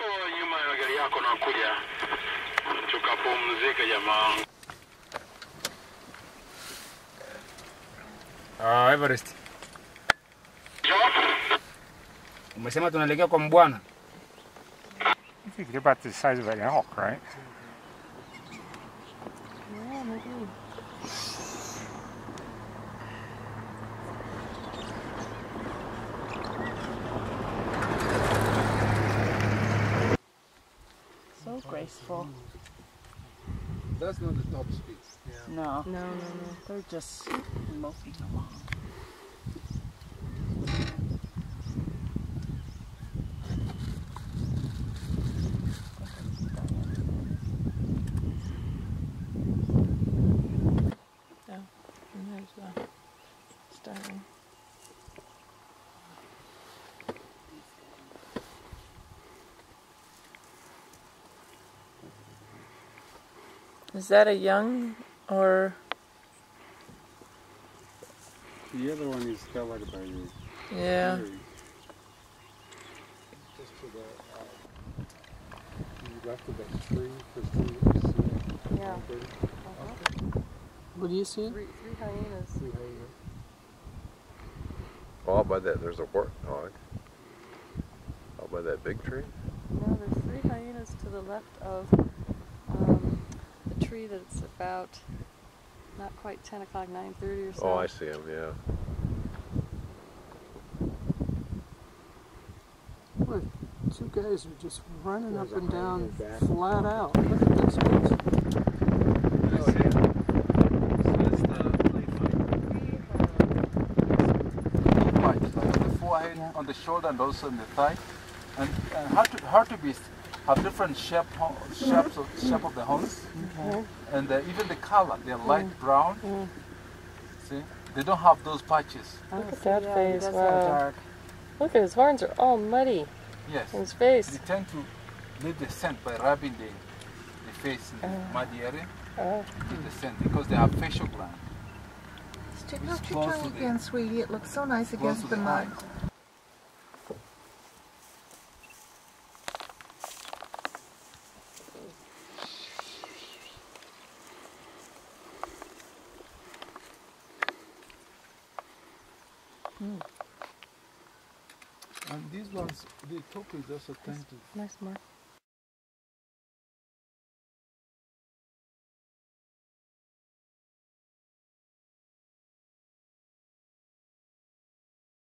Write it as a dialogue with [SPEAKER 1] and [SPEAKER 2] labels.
[SPEAKER 1] Ko nyuma ya gari yako nakuja, tukapumzike jamaa.
[SPEAKER 2] Ah, Everest. Umesema tunaelekea kwa mbwana.
[SPEAKER 3] I think about the size of an elk, right?
[SPEAKER 4] Yeah, maybe. So graceful.
[SPEAKER 5] That's not the top speed.
[SPEAKER 4] No. No, no, no. They're just moping along. Oh, and there's the starting. Is that a young or
[SPEAKER 5] The other one is covered by the
[SPEAKER 4] yeah?
[SPEAKER 5] Just to the uh, left of that tree for three.
[SPEAKER 4] Yeah.
[SPEAKER 6] What do you see?
[SPEAKER 4] Three, three hyenas.
[SPEAKER 5] Three hyenas.
[SPEAKER 7] Oh, out by that, there's a warthog. Out by that big tree.
[SPEAKER 4] No, there's three hyenas to the left of the tree that's about not quite 10 o'clock, 9.30 or so.
[SPEAKER 7] Oh, I see him. Yeah.
[SPEAKER 6] Look, two guys are just running
[SPEAKER 5] There's
[SPEAKER 6] up and down flat out. Look at those guys.
[SPEAKER 8] Right, on the forehead, on the shoulder, and also in the thigh. And, and hard to hard to be have different shape shapes of shape of the horns, and uh, even the color. They're mm. light brown. Mm. See, they don't have those patches.
[SPEAKER 4] Look at that
[SPEAKER 6] yeah,
[SPEAKER 4] face. Wow.
[SPEAKER 6] dark.
[SPEAKER 4] Look at his horns are all muddy
[SPEAKER 8] Yes,
[SPEAKER 4] in his face.
[SPEAKER 8] they tend to leave the scent by rubbing the the face in the uh-huh. muddy area.
[SPEAKER 4] Uh-huh.
[SPEAKER 8] Leave the scent because they have facial gland.
[SPEAKER 9] Stick
[SPEAKER 8] It's
[SPEAKER 9] out your
[SPEAKER 8] close
[SPEAKER 9] tongue
[SPEAKER 8] to the-
[SPEAKER 9] again, sweetie. It looks so nice against the
[SPEAKER 8] the
[SPEAKER 9] mud.
[SPEAKER 8] Eye.
[SPEAKER 5] And these ones, the top is also tend to
[SPEAKER 4] Nice mark